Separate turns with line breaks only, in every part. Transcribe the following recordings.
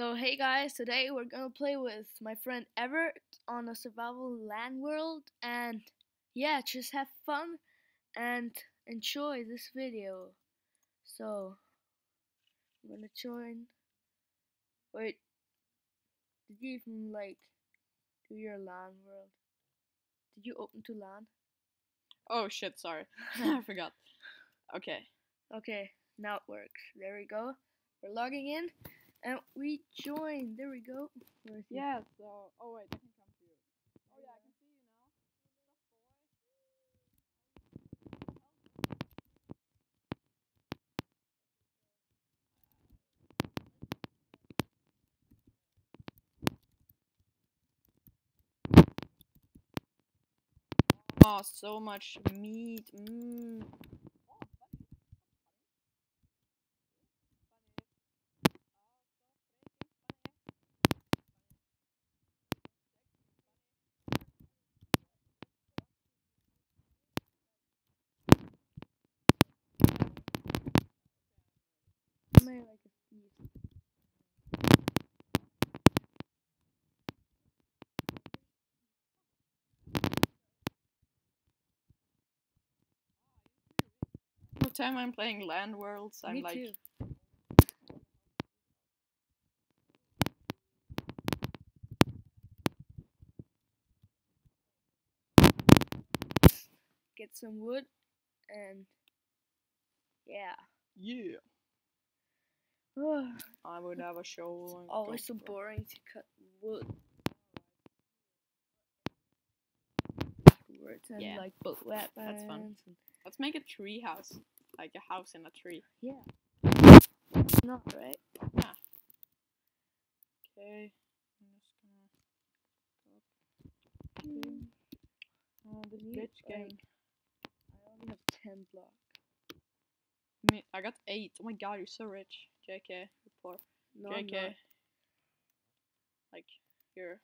So hey guys, today we're gonna play with my friend Evert on a survival LAN world and yeah, just have fun and enjoy this video. So I'm gonna join wait did you even like do your LAN world? Did you open to LAN?
Oh shit, sorry. I forgot. Okay.
Okay, now it works. There we go. We're logging in and we join. There we go.
Yeah, so oh wait, I can come to you. Oh yeah, I can see you now. Oh, so much meat. Mm.
Am I like a thief?
Every time I'm playing LAN Worlds, I'm
Me
like,
too. Get some wood and yeah.
yeah, I would have a shovel. and
always so boring to cut wood. And
Yeah.
like.
That's fun. Let's make a tree house, like a house in a tree.
Yeah. Not right. Yeah.
Okay. I'm just gonna.
Mm.
Oh, this
Need,
bitch game.
like, I only have ten blocks.
Me, I got eight. Oh my god, you're so rich. JK, you're poor.
No,
JK. Like, you're,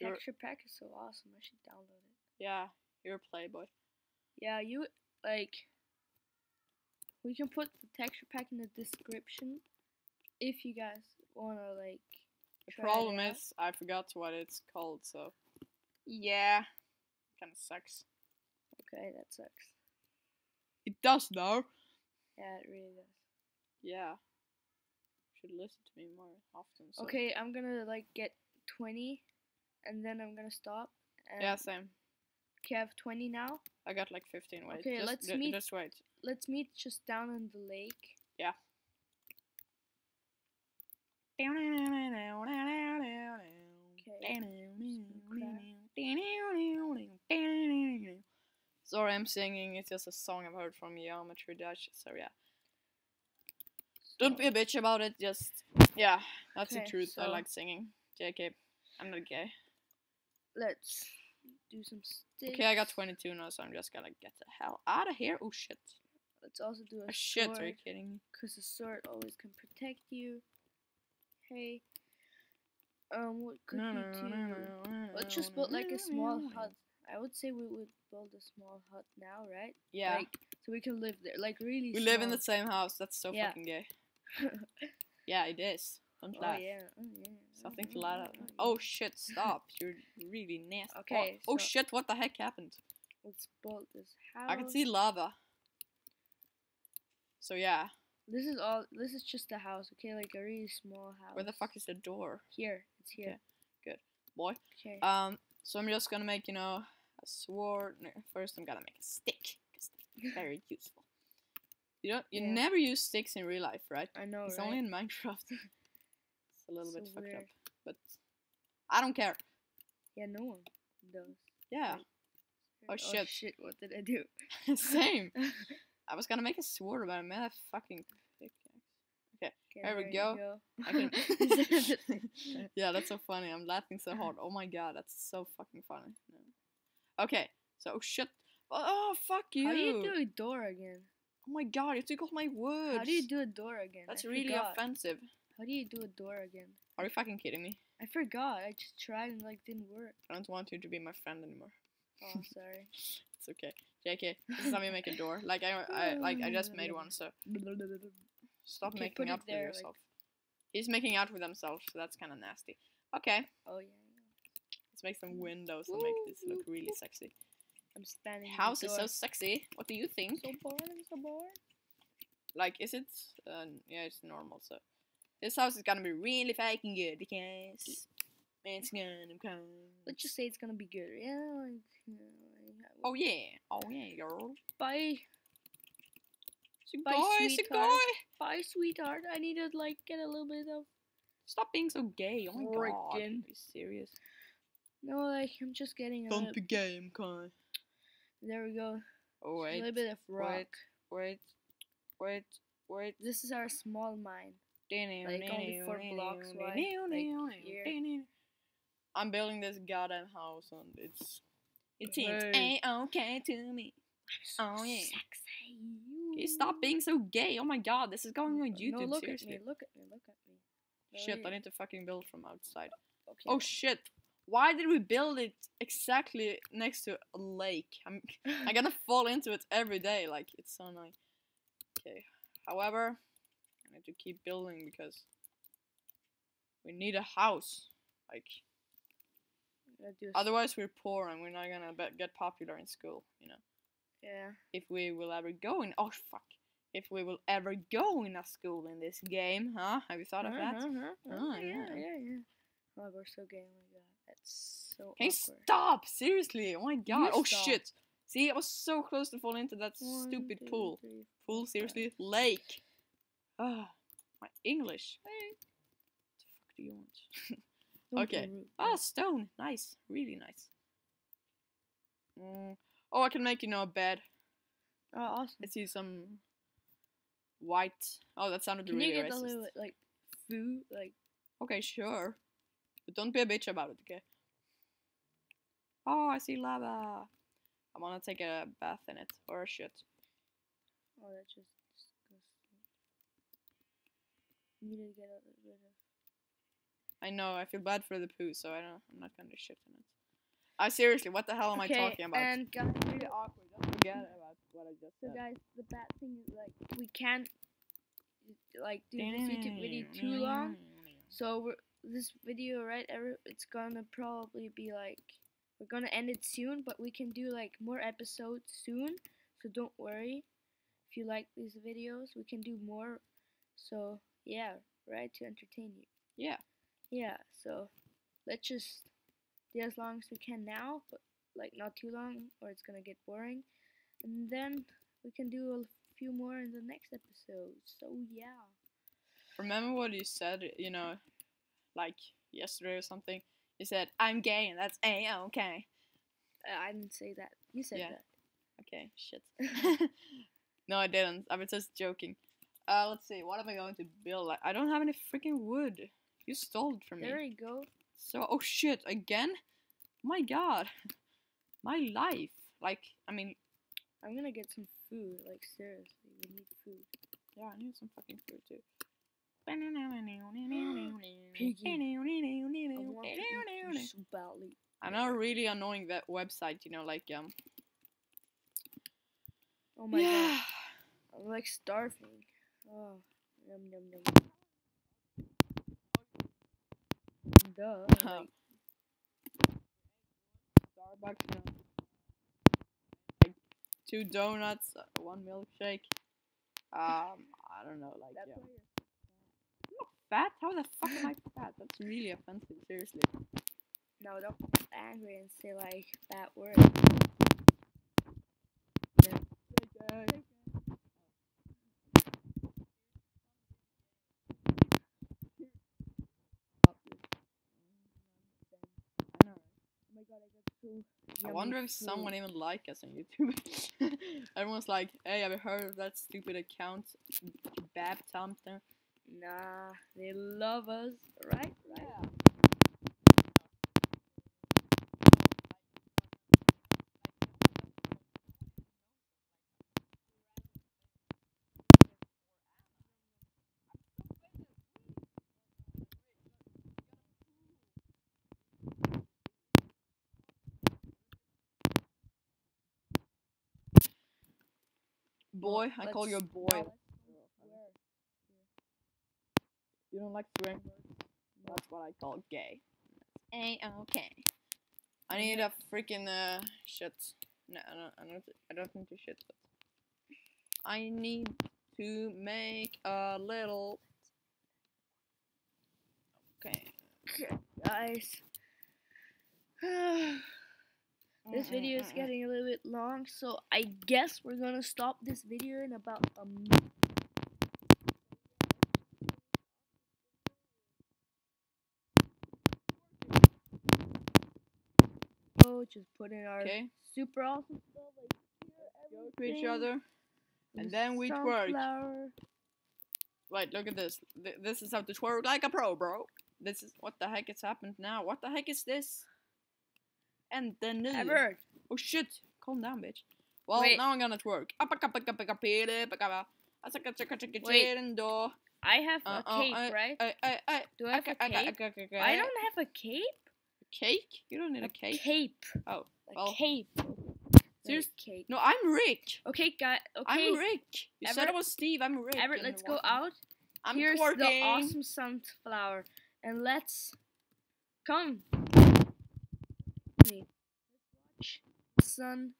you're,
Texture pack is so awesome. I should download it.
yeah, you're a playboy.
Yeah, you like. We can put the texture pack in the description if you guys wanna like.
The problem is, I forgot what it's called, so. Yeah. Kinda sucks.
Okay, that sucks.
It does though.
Yeah, it really does.
Yeah. Should listen to me more often. So.
Okay, I'm gonna like get twenty, and then I'm gonna stop. And
Yeah, same.
Okay, I have twenty now.
I got like 15. Wait.
Okay,
just,
let's meet-
Just wait.
Let's meet just down in the lake. Yeah.
Sorry, I'm singing. It's just a song I've heard from Geometry Dash. So yeah, don't be a bitch about it. Just yeah, that's
Okay,
the truth. I like singing. JK, I'm not gay.
Let's do some sticks.
Okay, I got 22 now, so I'm just gonna get the hell out of here. Oh shit!
Let's also do a
Oh shit! Are you
sword,
kidding me?
cause the sword always can protect you. Hey. Um, what could
No,
we
no,
do?
no,
Let's just build like a small hut. I would say we would build a small hut now, right?
Yeah,
Like, so we can live there, like really.
we live in the same house. That's so
Yeah.
fucking gay. Yeah, it is. Don't
oh
laugh.
yeah. Oh yeah.
Something
oh,
to
yeah,
laugh at.
oh.
Oh shit! Stop! You're really nasty. Oh,
Okay,
Oh,
so-
shit! What the heck happened?
Let's build this house.
I can see lava. So yeah,
This is all. This is just a house, okay? Like a really small house.
where the fuck is the door,
Here. It's here. Good.
Boy?
Okay.
Um, so I'm just gonna make you know a sword. No, first I'm gonna make a stick because very useful. You don't. You
Yeah.
never use sticks in real life, right?
I know,
It's
right?
only in Minecraft. it's a little bit
So
fucked up, but I don't care.
Yeah, no one does.
Yeah, Oh,
Oh
shit.
shit! What did I do?
same. I was gonna make a sword, but I made a fucking pickaxe.
Okay,
There we
you
go. Can- yeah, that's so funny. I'm laughing so hard. Oh my god, that's so fucking funny. No. Okay, so oh shit. Oh fuck you.
How do you do a door again?
Oh my god, you took all my words.
How do you do a door again?
That's
I
really
forgot.
offensive.
How do you do a door again?
Are you fucking kidding me?
I forgot. I just tried and like didn't work.
I don't want you to be my friend anymore.
Oh, sorry.
It's okay. JK, this is how you make a door. Like I, I like I just made one, so stop
Okay,
making up for
there, like-
yourself. He's making out with himself, so that's kind of nasty. Okay,
Oh yeah.
let's make some windows and make this look really sexy.
I'm standing.
House is so sexy. What do you think?
so bored. I'm so bored.
Like, is it? Uh, yeah, it's normal. So this house is gonna be really fucking good because it's gonna come.
Let's just say it's gonna be good. Yeah. Like, yeah, like,
Oh yeah, oh yeah, girl.
Bye,
a
Bye,
guy, it's a
sweetheart.
guy.
bye, sweetheart. I need to like get a little bit of.
Stop being so gay. Oh my god.
Freaking.
Be serious.
No, like I'm just getting a.
Don't
little-
be gay, Kai.
There we go.
Oh
a little bit of rock.
wait, wait, wait, wait.
This is our small mine. Like, only four blocks wide, like, here.
I'm building this goddamn house and it's it seems
Hey.
a okay to me. Oh, yeah.
Sexy.
Stop being so gay. Oh my god, this is going on YouTube.
No, look
seriously.
at me. Look at me. Look at me.
Shit, I need to fucking build from outside.
Okay.
Oh shit. Why did we build it exactly next to a lake? I'm I'm gonna fall into it every day. Like it's so annoying. Okay. However, I need to keep building because we need a house. Like
I'm gonna do s-
otherwise we're poor and we're not gonna be- get popular in school. You know,
Yeah.
if we will ever go in. Oh fuck. If we will ever go in a school in this game, huh? Have you thought of that?
Uh-huh, uh-huh.
Oh,
yeah,
yeah.
yeah, yeah. Oh, we're so gay. Oh my god, that's so
Can you
awkward.
stop? Seriously? Oh my god. oh
stop.
shit. See, I was so close to fall into that
One,
stupid
two,
pool.
three,
Pool, seriously? Lake. Ah, my English. What the fuck do you want? Okay.
rude.
Ah, stone. Nice. Really nice. Mm. Oh, I can make, you know, a bed.
Oh, awesome.
I see some white. Oh, that sounded
Can
really
you get
racist.
a little like food, like
Okay, sure. But don't be a bitch about it, okay? Oh, I see lava. I wanna take a bath in it, or a shit.
oh, that's just disgusting. You need to get bit of.
I know, I feel bad for the poo, so I don't, I'm not gonna shit in it. I seriously, what the hell am
okay,
I talking about?
and guys,
really awkward. Don't forget about what I just
so
said.
guys, the bad thing is like we can't like do this YouTube video too long. So we're, this video, right? Every, it's gonna probably be like we're gonna end it soon, but we can do like more episodes soon. So don't worry. If you like these videos, we can do more. So yeah, right to entertain you.
Yeah.
Yeah. So let's just do as long as we can now, but like not too long, or it's gonna get boring. And then we can do a few more in the next episode. So yeah.
Remember what you said, you know, like yesterday or something? You said, I'm gay and that's A-okay.
Uh, I didn't say that. You said
Yeah.
that.
Okay, shit. no, I didn't. I was just joking. Uh, let's see. What am I going to build? Like, I don't have any freaking wood. You stole it from me.
There you go.
So, oh shit, again? My god. My life. Like, I mean,
I'm gonna get some food. Like seriously, we need food.
yeah, I need some fucking food too.
Piggy. I want to eat you so badly.
I know really annoying that website, you know, like um.
Oh my
yeah.
god, I'm like starving. Oh, yum yum yum. Duh.
Um,
like,
Starbucks, you know, like two donuts, uh, one milkshake. Um, I don't know, like
that's
yeah.
why you're
fat. How the fuck am I fat? That's really offensive. Seriously.
No, don't get angry and say like bad words.
I know.
Oh my god, I got so.
I wonder if someone even like us on YouTube. Everyone's like, "Hey, have you heard of that stupid account, Kebab Tomten?"
Nah, they love us, right? Right.
Boy, I call you a boy. You don't like swearing words. That's what I call gay. A okay. I need a freaking uh shit. No, I don't. I don't. I don't need to shit. I need to make a little. Okay.
Guys. this video is getting a little bit long, so I guess we're gonna stop this video in about a minute. Oh, just put in our
Okay.
super awesome stuff like
Go to each other.
the
and then we twerk.
sunflower.
Wait, look at this. Th- this is how to twerk like a pro, bro. This is what the heck has happened now. What the heck is this? And then new.
Ever.
Oh shit! Calm down, bitch. Well,
Wait.
now I'm gonna twerk.
Wait. I have
Uh,
a cape,
I-
right?
I, I, I,
Do I have a cape? I don't have a cape.
Cake? You don't need a cake.
Cape.
Oh,
A cape.
Serious-
Like cape.
No, I'm rich.
Okay, guy. Okay,
I'm rich. You said it
Evert-
was Steve. I'm rich. Evert,
let's go out.
I'm
Here's
twerking.
the awesome sunflower, and let's come. Watch the sun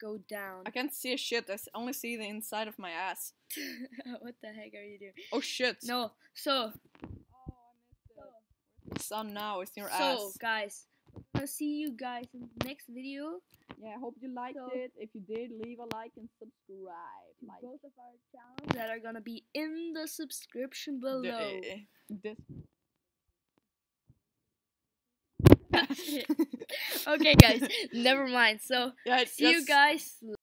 go down.
I can't see a shit. I only see the inside of my ass.
what the heck are you doing?
Oh shit.
No. So,
The sun now is your
so
ass.
guys, I'm gonna see you guys in the next video.
Yeah, I hope you liked
So-
it. If you did, leave a like and subscribe. Like
both of our channels that are gonna be in the subscription
the-
below.
eh, this.
okay, guys, never mind. So,
yeah,
see you guys